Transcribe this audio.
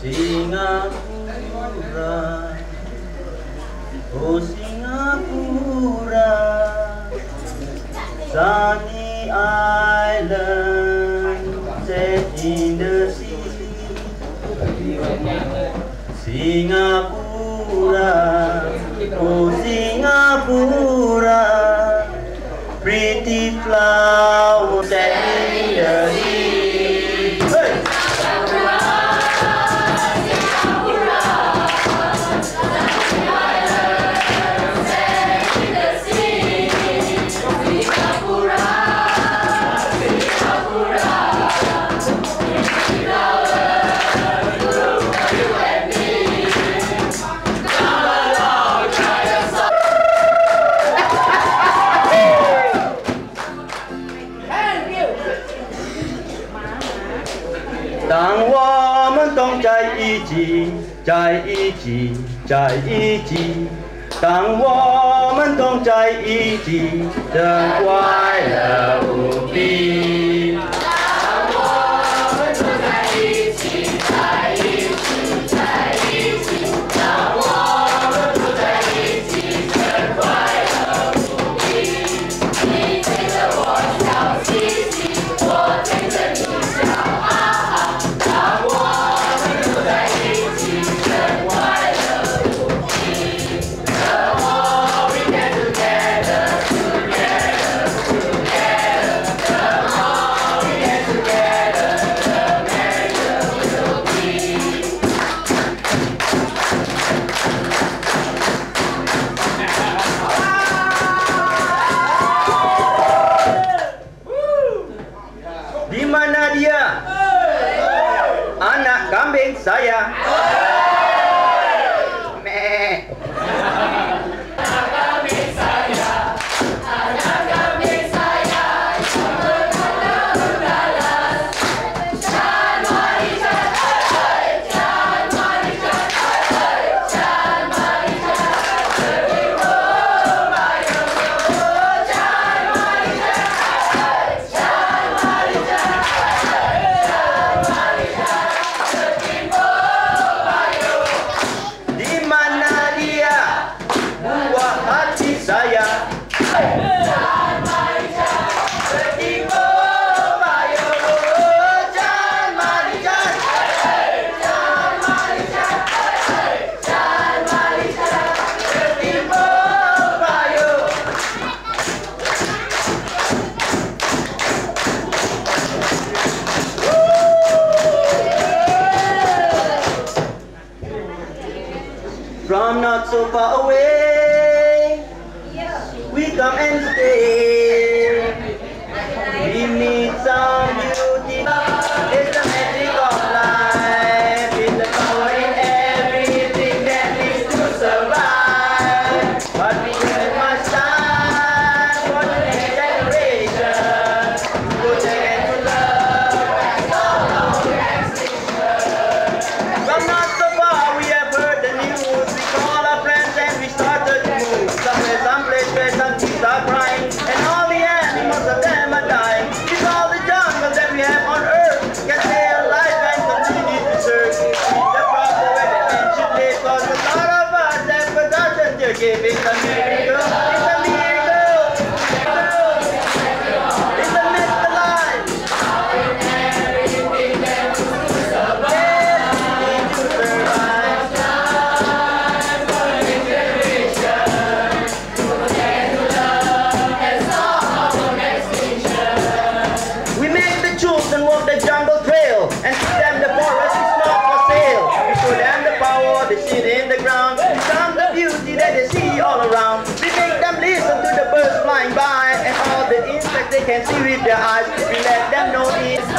Singapura. Oh Singapura. Sunny island Set in the sea. Singapura. Oh Singapura. 当我们同在一起，在一起，在一起。当我们同在一起，真快乐无比。From not so far away, we come and stay. We meet and teach them the forest is not for sale. We show them the power, the shit in the ground, them the beauty that they see all around. We make them listen to the birds flying by and all the insects they can see with their eyes. We let them know it's